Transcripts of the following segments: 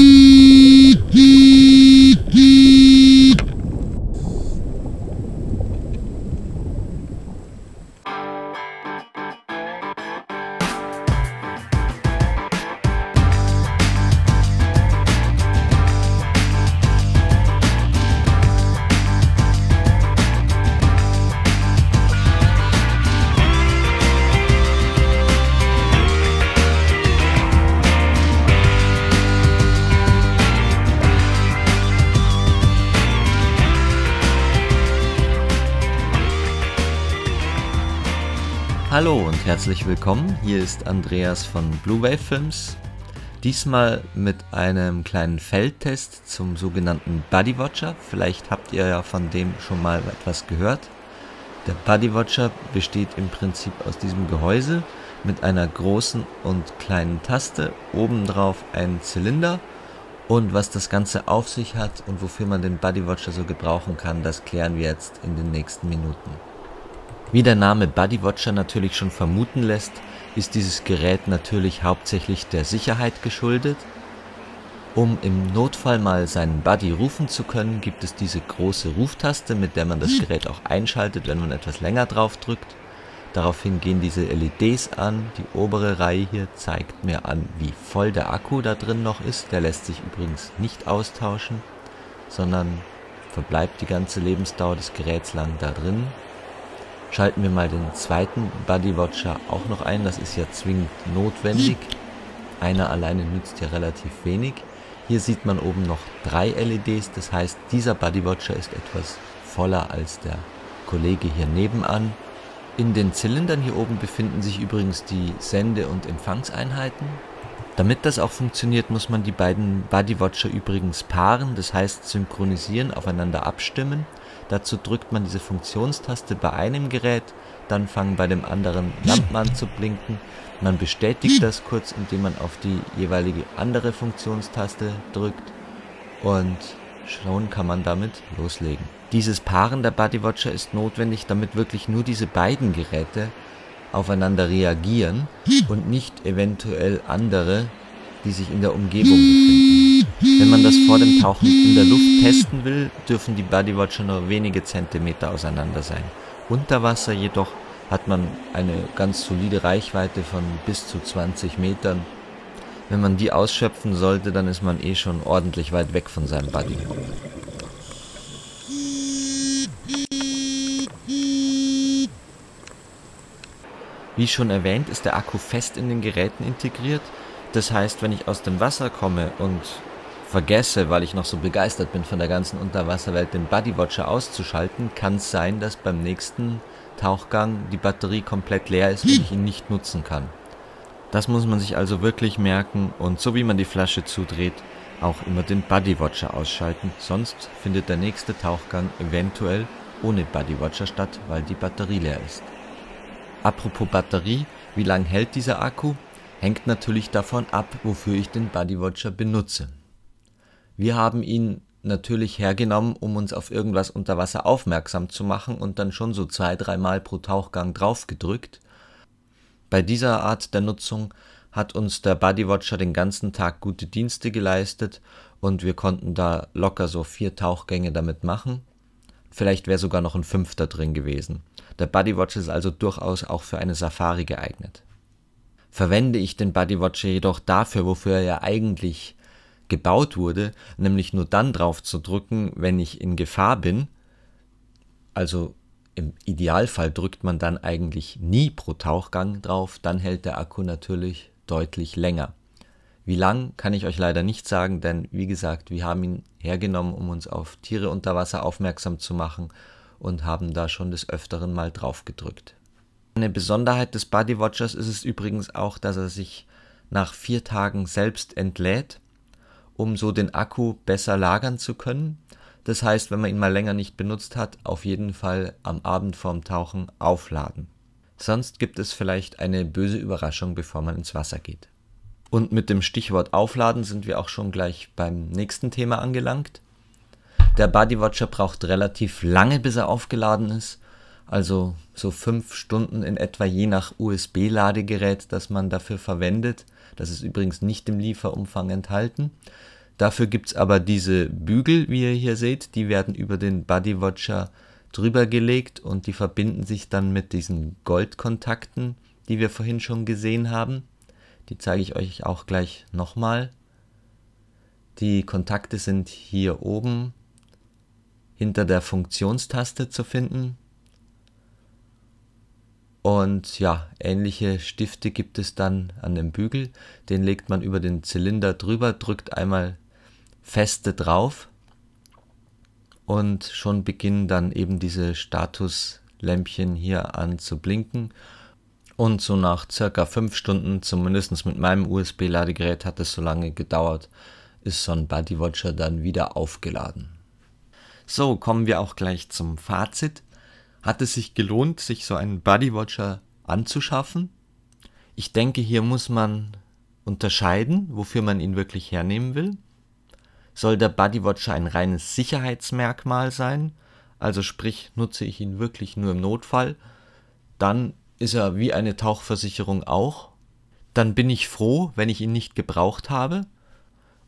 Bye. Hallo und herzlich willkommen. Hier ist Andreas von Blue Wave Films. Diesmal mit einem kleinen Feldtest zum sogenannten Buddy Watcher. Vielleicht habt ihr ja von dem schon mal etwas gehört. Der Buddy Watcher besteht im Prinzip aus diesem Gehäuse mit einer großen und kleinen Taste, obendrauf ein Zylinder und was das Ganze auf sich hat und wofür man den Buddy Watcher so gebrauchen kann, das klären wir jetzt in den nächsten Minuten. Wie der Name Buddy Watcher natürlich schon vermuten lässt, ist dieses Gerät natürlich hauptsächlich der Sicherheit geschuldet. Um im Notfall mal seinen Buddy rufen zu können, gibt es diese große Ruftaste, mit der man das Gerät auch einschaltet, wenn man etwas länger drauf drückt. Daraufhin gehen diese LEDs an. Die obere Reihe hier zeigt mir an, wie voll der Akku da drin noch ist. Der lässt sich übrigens nicht austauschen, sondern verbleibt die ganze Lebensdauer des Geräts lang da drin. Schalten wir mal den zweiten Buddy Watcher auch noch ein. Das ist ja zwingend notwendig. Einer alleine nützt ja relativ wenig. Hier sieht man oben noch drei LEDs. Das heißt, dieser Buddy Watcher ist etwas voller als der Kollege hier nebenan. In den Zylindern hier oben befinden sich übrigens die Sende- und Empfangseinheiten. Damit das auch funktioniert, muss man die beiden Buddy Watcher übrigens paaren, das heißt synchronisieren, aufeinander abstimmen. Dazu drückt man diese Funktionstaste bei einem Gerät, dann fangen bei dem anderen Lampen an zu blinken. Man bestätigt das kurz, indem man auf die jeweilige andere Funktionstaste drückt und schon kann man damit loslegen. Dieses Paaren der Bodywatcher ist notwendig, damit wirklich nur diese beiden Geräte aufeinander reagieren und nicht eventuell andere, die sich in der Umgebung befinden. Wenn man das vor dem Tauchen in der Luft testen will, dürfen die Bodywatcher nur wenige Zentimeter auseinander sein. Unter Wasser jedoch hat man eine ganz solide Reichweite von bis zu 20 Metern. Wenn man die ausschöpfen sollte, dann ist man eh schon ordentlich weit weg von seinem Buddy. Wie schon erwähnt, ist der Akku fest in den Geräten integriert. Das heißt, wenn ich aus dem Wasser komme und vergesse, weil ich noch so begeistert bin von der ganzen Unterwasserwelt, den Bodywatcher auszuschalten, kann es sein, dass beim nächsten Tauchgang die Batterie komplett leer ist und ich ihn nicht nutzen kann. Das muss man sich also wirklich merken und so wie man die Flasche zudreht, auch immer den Bodywatcher ausschalten, sonst findet der nächste Tauchgang eventuell ohne Bodywatcher statt, weil die Batterie leer ist. Apropos Batterie, wie lang hält dieser Akku? Hängt natürlich davon ab, wofür ich den Bodywatcher benutze. Wir haben ihn natürlich hergenommen, um uns auf irgendwas unter Wasser aufmerksam zu machen und dann schon so zwei, dreimal pro Tauchgang drauf gedrückt. Bei dieser Art der Nutzung hat uns der Bodywatcher den ganzen Tag gute Dienste geleistet und wir konnten da locker so vier Tauchgänge damit machen. Vielleicht wäre sogar noch ein fünfter drin gewesen. Der Bodywatcher ist also durchaus auch für eine Safari geeignet. Verwende ich den Bodywatcher jedoch dafür, wofür er ja eigentlich gebaut wurde, nämlich nur dann drauf zu drücken, wenn ich in Gefahr bin. Also im Idealfall drückt man dann eigentlich nie pro Tauchgang drauf, dann hält der Akku natürlich deutlich länger. Wie lang kann ich euch leider nicht sagen, denn wie gesagt, wir haben ihn hergenommen, um uns auf Tiere unter Wasser aufmerksam zu machen und haben da schon des öfteren mal drauf gedrückt. Eine Besonderheit des Bodywatchers ist es übrigens auch, dass er sich nach vier Tagen selbst entlädt um so den Akku besser lagern zu können. Das heißt, wenn man ihn mal länger nicht benutzt hat, auf jeden Fall am Abend vorm Tauchen aufladen. Sonst gibt es vielleicht eine böse Überraschung, bevor man ins Wasser geht. Und mit dem Stichwort Aufladen sind wir auch schon gleich beim nächsten Thema angelangt. Der Bodywatcher braucht relativ lange, bis er aufgeladen ist. Also so fünf Stunden in etwa je nach USB-Ladegerät, das man dafür verwendet. Das ist übrigens nicht im Lieferumfang enthalten. Dafür gibt es aber diese Bügel, wie ihr hier seht, die werden über den Bodywatcher drüber gelegt und die verbinden sich dann mit diesen Goldkontakten, die wir vorhin schon gesehen haben. Die zeige ich euch auch gleich nochmal. Die Kontakte sind hier oben hinter der Funktionstaste zu finden. Und ja, ähnliche Stifte gibt es dann an dem Bügel. Den legt man über den Zylinder drüber, drückt einmal feste drauf und schon beginnen dann eben diese Statuslämpchen hier an zu blinken. Und so nach circa fünf Stunden, zumindest mit meinem USB-Ladegerät hat es so lange gedauert, ist so ein Bodywatcher dann wieder aufgeladen. So, kommen wir auch gleich zum Fazit. Hat es sich gelohnt, sich so einen Bodywatcher anzuschaffen? Ich denke, hier muss man unterscheiden, wofür man ihn wirklich hernehmen will. Soll der Bodywatcher ein reines Sicherheitsmerkmal sein, also sprich nutze ich ihn wirklich nur im Notfall, dann ist er wie eine Tauchversicherung auch. Dann bin ich froh, wenn ich ihn nicht gebraucht habe.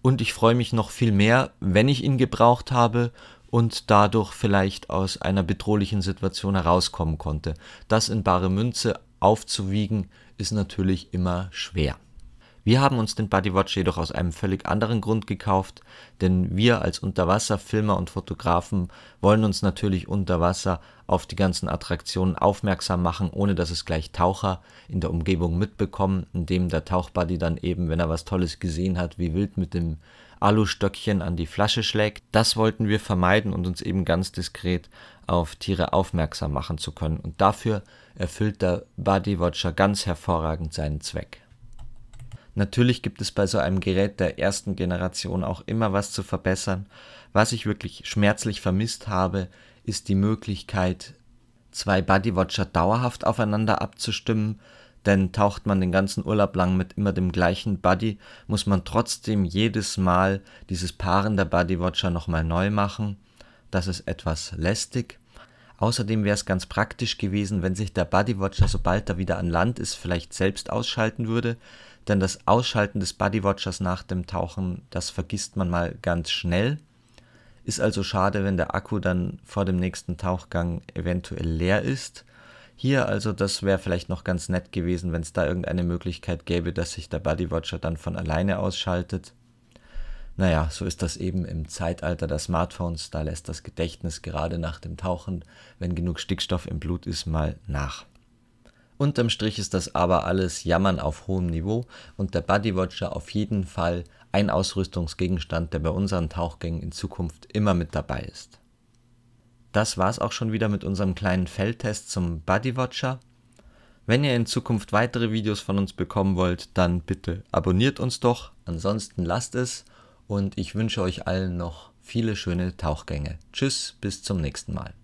Und ich freue mich noch viel mehr, wenn ich ihn gebraucht habe und dadurch vielleicht aus einer bedrohlichen Situation herauskommen konnte. Das in bare Münze aufzuwiegen, ist natürlich immer schwer. Wir haben uns den Bodywatch jedoch aus einem völlig anderen Grund gekauft, denn wir als Unterwasserfilmer und Fotografen wollen uns natürlich unter Wasser auf die ganzen Attraktionen aufmerksam machen, ohne dass es gleich Taucher in der Umgebung mitbekommen, indem der Tauchbuddy dann eben, wenn er was Tolles gesehen hat, wie wild mit dem Alustöckchen an die Flasche schlägt. Das wollten wir vermeiden und uns eben ganz diskret auf Tiere aufmerksam machen zu können. Und dafür erfüllt der Bodywatcher ganz hervorragend seinen Zweck. Natürlich gibt es bei so einem Gerät der ersten Generation auch immer was zu verbessern. Was ich wirklich schmerzlich vermisst habe, ist die Möglichkeit, zwei Bodywatcher dauerhaft aufeinander abzustimmen, denn taucht man den ganzen Urlaub lang mit immer dem gleichen Buddy, muss man trotzdem jedes Mal dieses Paaren der Bodywatcher nochmal neu machen. Das ist etwas lästig. Außerdem wäre es ganz praktisch gewesen, wenn sich der Bodywatcher, sobald er wieder an Land ist, vielleicht selbst ausschalten würde, denn das Ausschalten des Bodywatchers nach dem Tauchen, das vergisst man mal ganz schnell. Ist also schade, wenn der Akku dann vor dem nächsten Tauchgang eventuell leer ist. Hier also, das wäre vielleicht noch ganz nett gewesen, wenn es da irgendeine Möglichkeit gäbe, dass sich der Bodywatcher dann von alleine ausschaltet. Naja, so ist das eben im Zeitalter der Smartphones, da lässt das Gedächtnis gerade nach dem Tauchen, wenn genug Stickstoff im Blut ist, mal nach. Unterm Strich ist das aber alles Jammern auf hohem Niveau und der Bodywatcher auf jeden Fall ein Ausrüstungsgegenstand, der bei unseren Tauchgängen in Zukunft immer mit dabei ist. Das war's auch schon wieder mit unserem kleinen Feldtest zum Bodywatcher. Wenn ihr in Zukunft weitere Videos von uns bekommen wollt, dann bitte abonniert uns doch, ansonsten lasst es und ich wünsche euch allen noch viele schöne Tauchgänge. Tschüss, bis zum nächsten Mal.